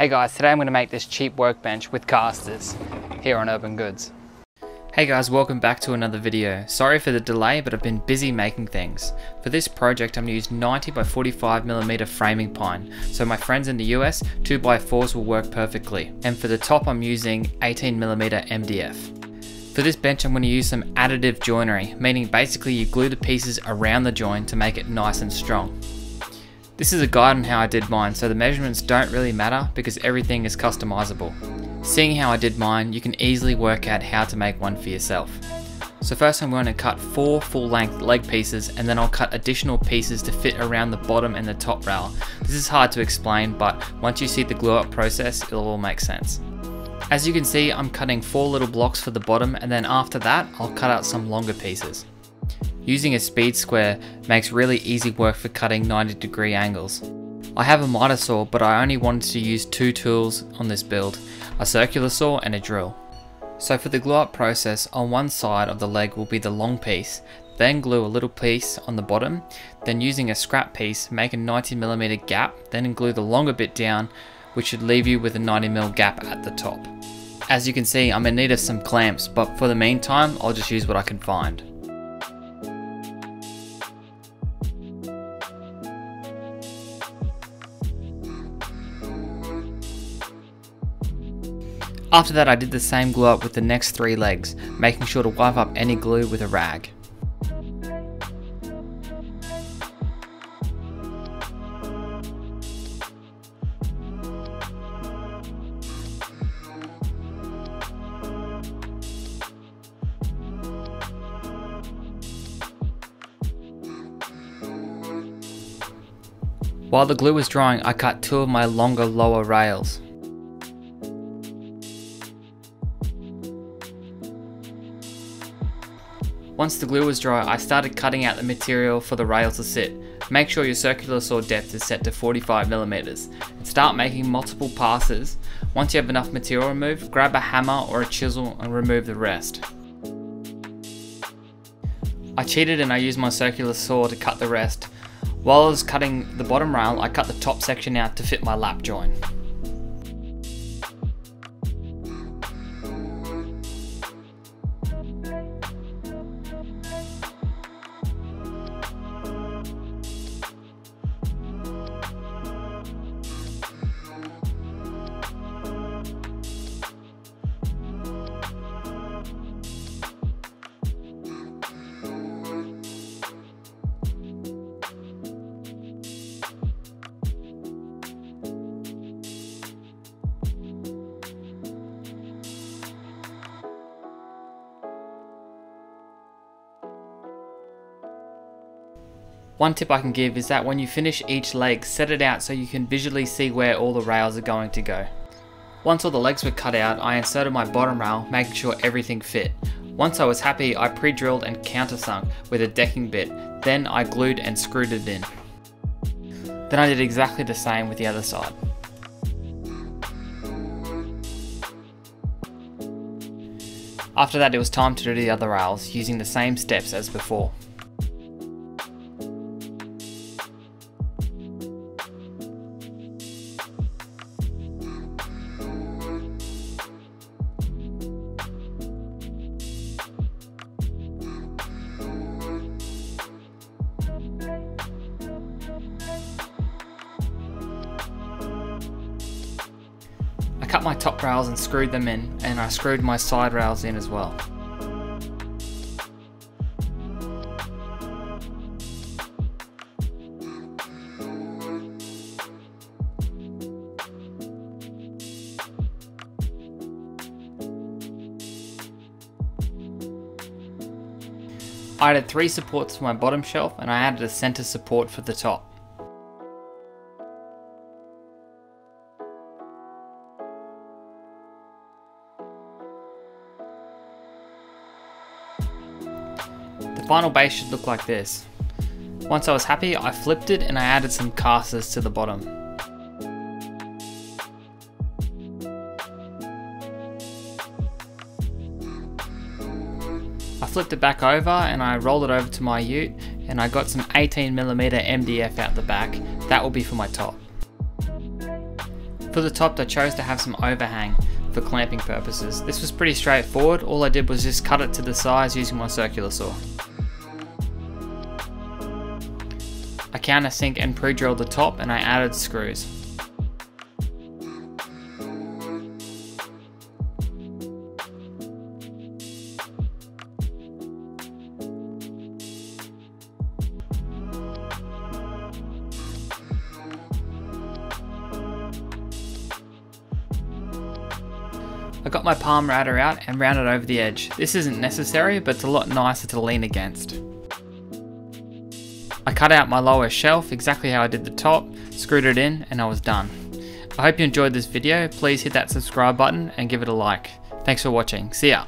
Hey guys, today I'm going to make this cheap workbench with casters here on Urban Goods. Hey guys, welcome back to another video. Sorry for the delay, but I've been busy making things. For this project, I'm going to use 90 by 45mm framing pine, so my friends in the US, 2x4s will work perfectly. And for the top, I'm using 18mm MDF. For this bench, I'm going to use some additive joinery, meaning basically you glue the pieces around the join to make it nice and strong. This is a guide on how I did mine, so the measurements don't really matter because everything is customizable. Seeing how I did mine, you can easily work out how to make one for yourself. So first I'm going to cut four full length leg pieces and then I'll cut additional pieces to fit around the bottom and the top rail. This is hard to explain but once you see the glue up process it'll all make sense. As you can see I'm cutting four little blocks for the bottom and then after that I'll cut out some longer pieces. Using a speed square makes really easy work for cutting 90 degree angles. I have a miter saw but I only wanted to use two tools on this build, a circular saw and a drill. So for the glue up process, on one side of the leg will be the long piece, then glue a little piece on the bottom, then using a scrap piece make a 90mm gap, then glue the longer bit down which should leave you with a 90mm gap at the top. As you can see I'm in need of some clamps but for the meantime I'll just use what I can find. After that I did the same glue up with the next three legs, making sure to wipe up any glue with a rag. While the glue was drying, I cut two of my longer lower rails. Once the glue was dry, I started cutting out the material for the rail to sit. Make sure your circular saw depth is set to 45mm and start making multiple passes. Once you have enough material removed, grab a hammer or a chisel and remove the rest. I cheated and I used my circular saw to cut the rest. While I was cutting the bottom rail, I cut the top section out to fit my lap joint. One tip I can give is that when you finish each leg, set it out so you can visually see where all the rails are going to go. Once all the legs were cut out, I inserted my bottom rail, making sure everything fit. Once I was happy, I pre-drilled and countersunk with a decking bit, then I glued and screwed it in. Then I did exactly the same with the other side. After that it was time to do the other rails, using the same steps as before. Cut my top rails and screwed them in, and I screwed my side rails in as well. I added three supports for my bottom shelf and I added a center support for the top. Final base should look like this. Once I was happy, I flipped it and I added some casters to the bottom. I flipped it back over and I rolled it over to my ute and I got some 18mm MDF out the back. That will be for my top. For the top I chose to have some overhang for clamping purposes. This was pretty straightforward, all I did was just cut it to the size using my circular saw. I countersink and pre-drilled the top and I added screws. I got my palm router out and rounded over the edge. This isn't necessary, but it's a lot nicer to lean against. I cut out my lower shelf exactly how I did the top, screwed it in, and I was done. I hope you enjoyed this video, please hit that subscribe button and give it a like. Thanks for watching, see ya!